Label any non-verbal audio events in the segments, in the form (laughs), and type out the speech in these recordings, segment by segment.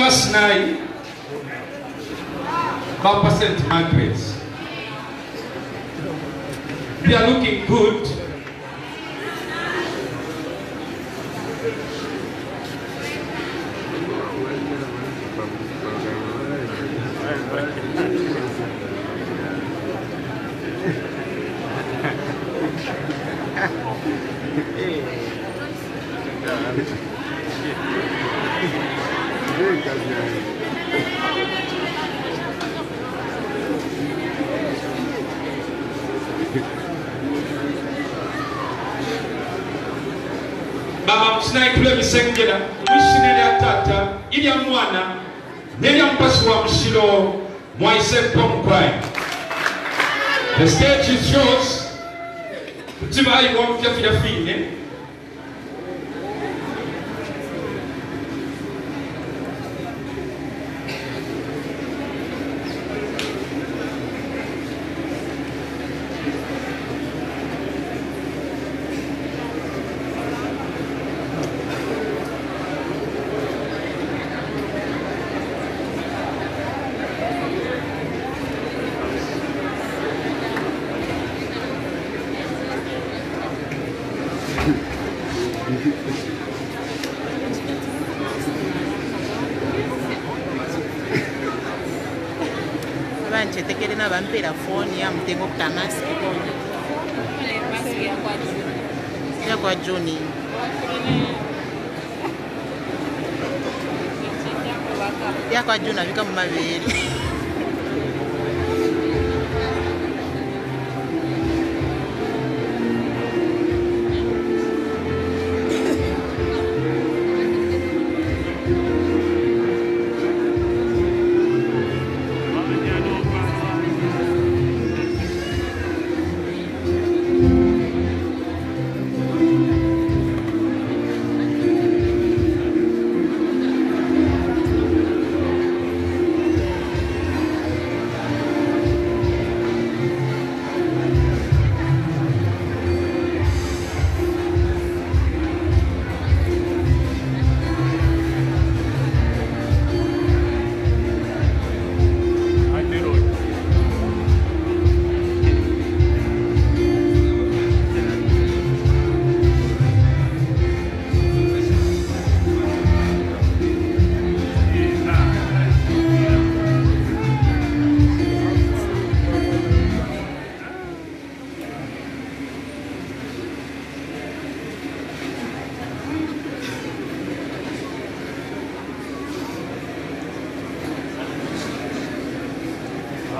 ba Sinai bapa St. Margaret's they are looking good (laughs) 悪い感じじゃ baba sinayitula ebisengera mwishina erya taata erya mwana n'erya mupasi wa mushiro mwayiseko omukwayi the stage is yours kuzibaayibwa omufyafyafine vanchetekele na vampela foni ya mutengo kutamasi kona ya kwa joni ya kwa joni avika mumaveli (laughs)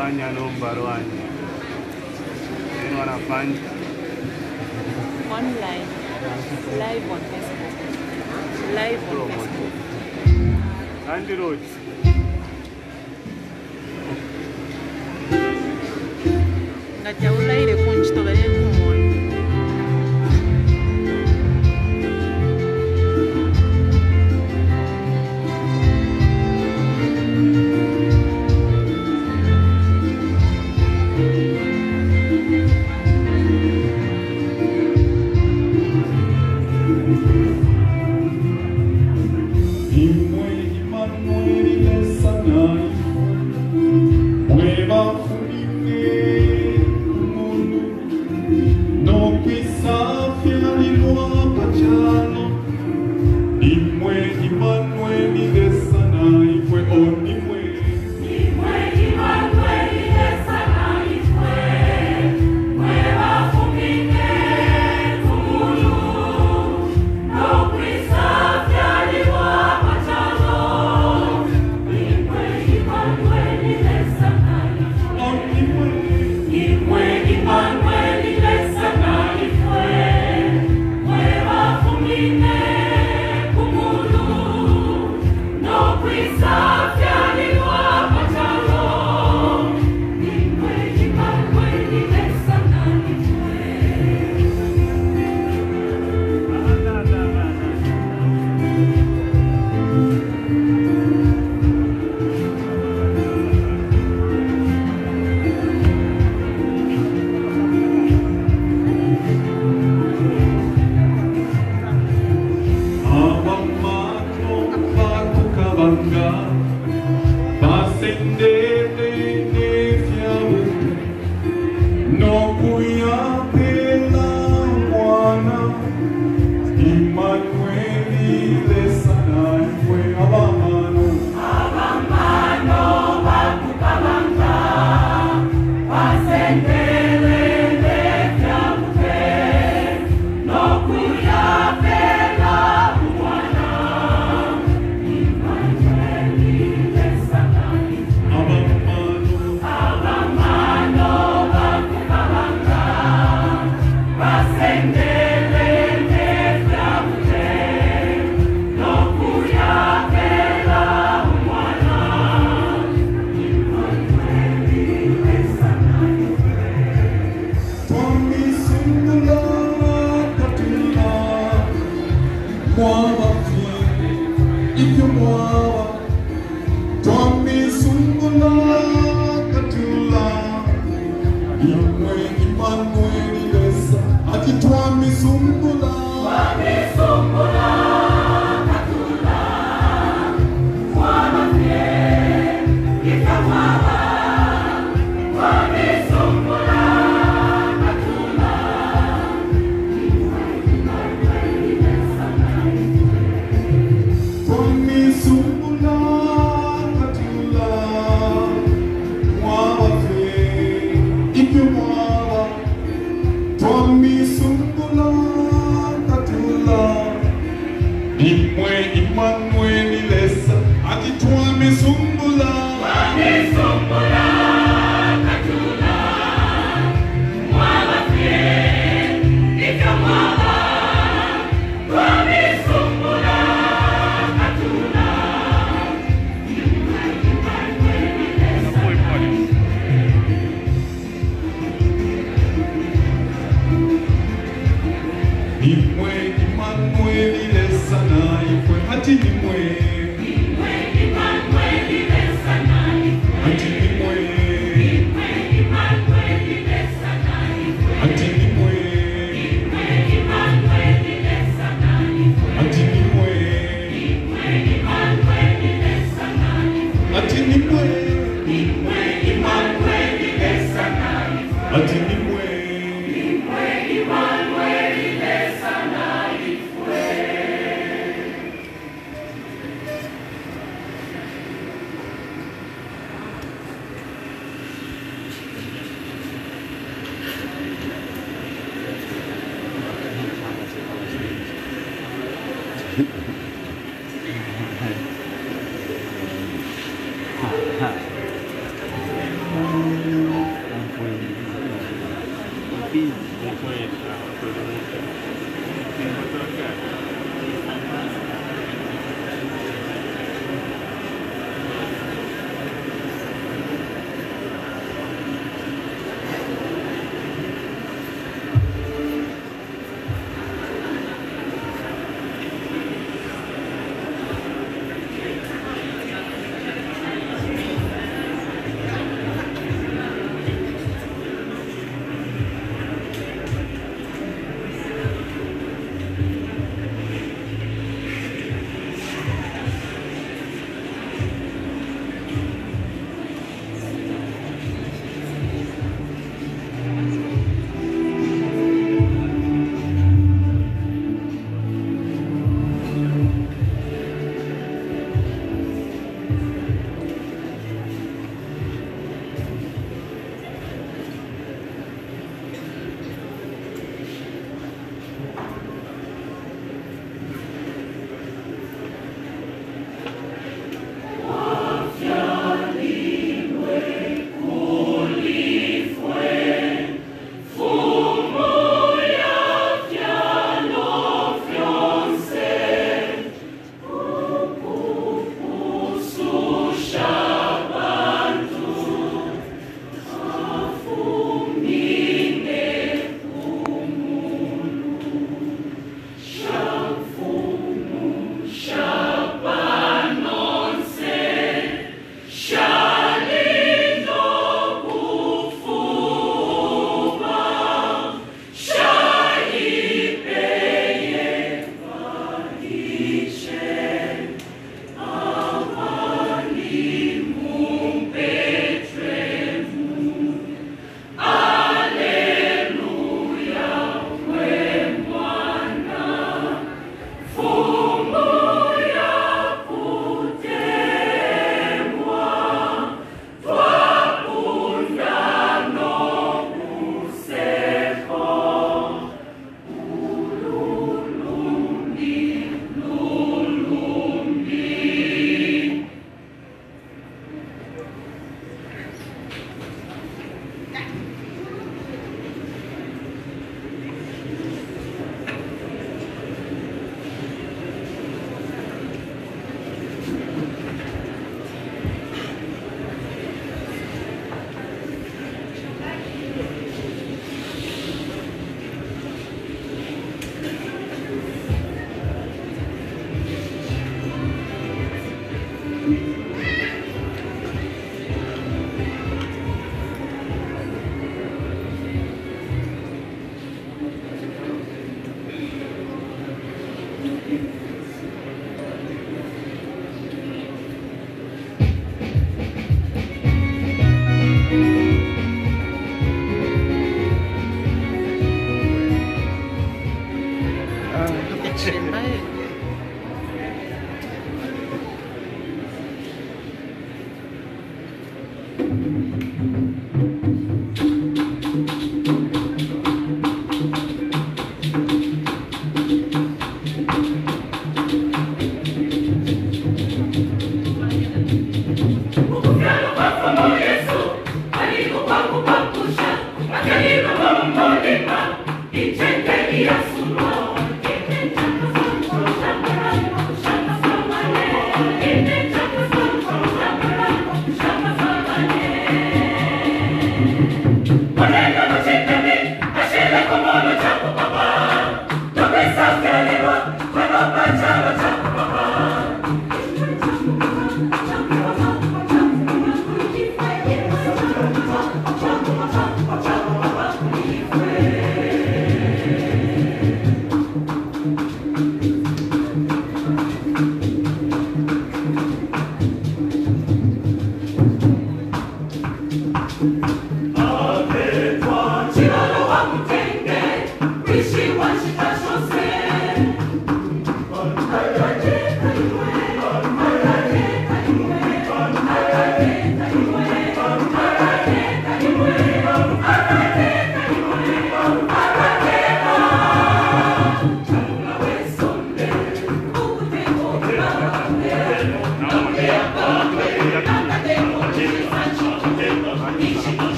Rwanya nomba Rwanya. Nini wanafanya? online live on facebook live on facebook Andy Road. ngati aulaire kunchito 我 Thank you.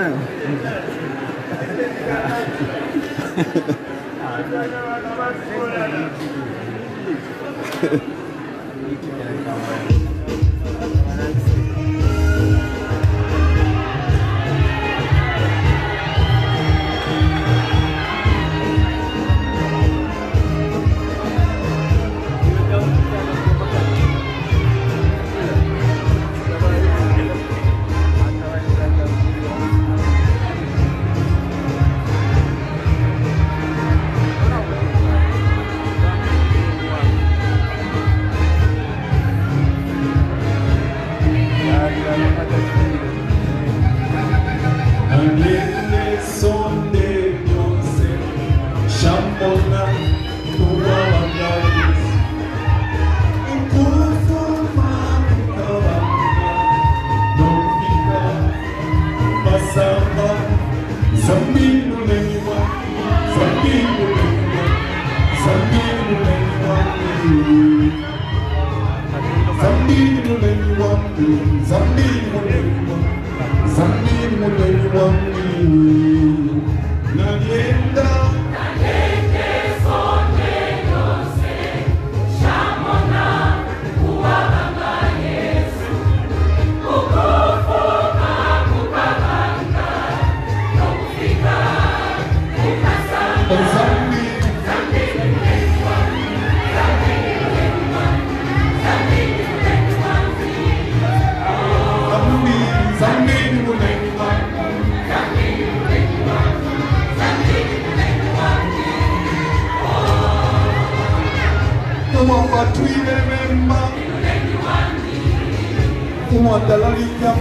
Ha ha ha. Hallelujah.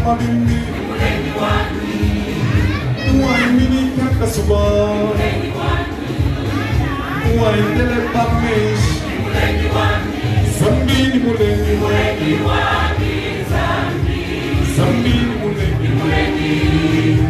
kabindi Waimini kaka suba Waindele pamesh Zambini mulengi Mulengi wani Zambini mulengi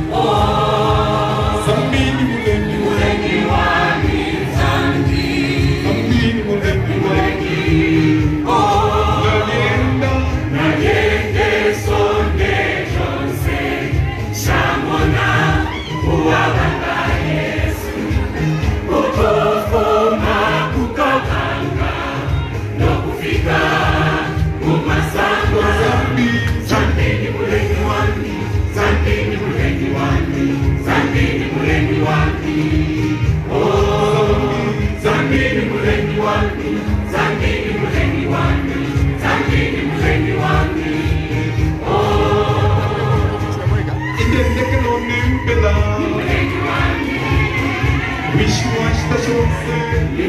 Yeah.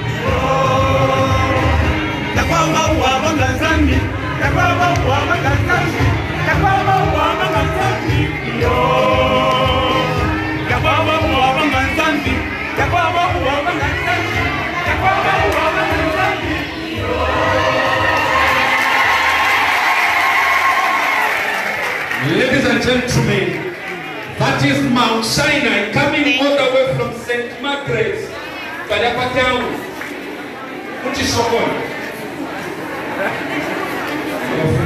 Ladies and gentlemen, that is Mount Sinai coming all the way from St. Margaret's, Kadiapa Town, Mutisokona.